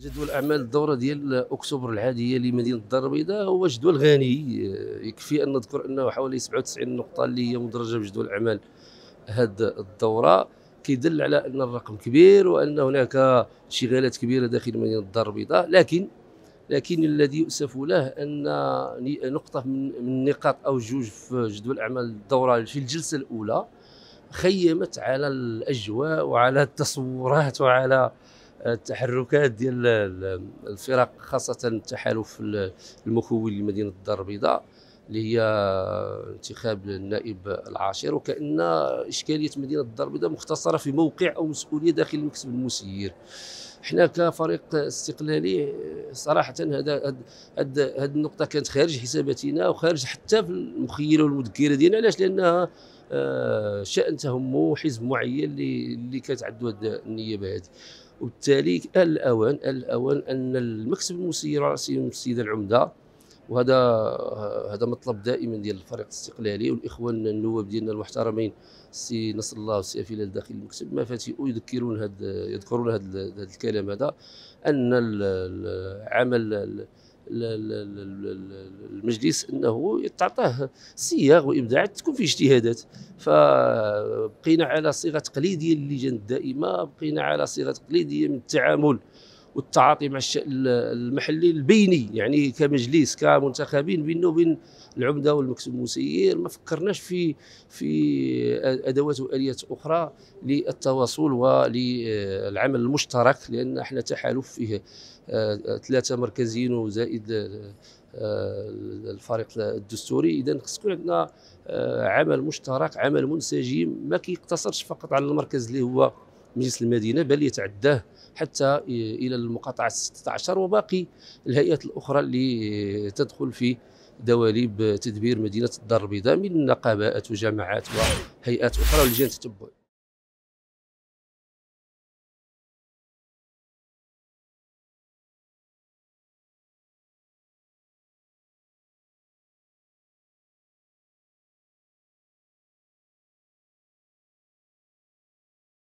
جدول أعمال الدورة ديال أكتوبر العاديه لمدينة الدار البيضاء هو جدول غني يكفي أن نذكر أنه حوالي 97 نقطة اللي هي مدرجة بجدول أعمال هذه الدورة. كيدل على أن الرقم كبير وأن هناك انشغالات كبيرة داخل مدينة الدار البيضاء. لكن لكن الذي يؤسف له أن نقطة من النقاط أو جوج في جدول أعمال الدورة في الجلسة الأولى خيمت على الأجواء وعلى التصورات وعلى التحركات ديال الفرق خاصة التحالف المكون لمدينة الدار البيضاء اللي هي انتخاب النائب العاشر. وكأن إشكالية مدينة الدار البيضاء مختصرة في موقع أو مسؤولية داخل المكتب المسير. إحنا كفريق استقلالي صراحة هذا هذه النقطة كانت خارج حساباتنا وخارج حتى في المخيلة والمذكرة ديالنا. علاش؟ لأنها آه، شأن تهمه حزب معين اللي اللي كانت عنده النيابة هذه وبالتالي الاوان الأوان أن المكتب المسير راسي السيده العمدة وهذا هذا مطلب دائما ديال الفريق الاستقلالي والإخوان النواب ديالنا المحترمين السي نصر الله والسي فيلال داخل المكتب ما فاتئوا يذكرون هذا يذكرون هذا الكلام هذا أن العمل المجلس إنه تعطاه صيغ وابداعات تكون فيه اجتهادات. فبقينا على صيغة تقليدية للجان الدائمة بقينا على صيغة تقليدية من التعامل. والتعاطي مع المحلي البيني يعني كمجلس كمنتخبين بينه وبين العمدة والمكتب المسير. ما فكرناش في في أدوات وآليات أخرى للتواصل وللعمل المشترك لأن إحنا تحالف فيه آه، ثلاثة مركزيين وزائد آه، الفريق الدستوري. إذا خص يكون عندنا آه، عمل مشترك عمل منسجم ما كيقتصرش فقط على المركز اللي هو مجلس المدينة بل يتعداه حتى إلى المقاطعة 16 وباقي الهيئات الأخرى اللي تدخل في دواليب تدبير مدينة الدار البيضاء من نقابات وجماعات وهيئات أخرى ولجان تتبع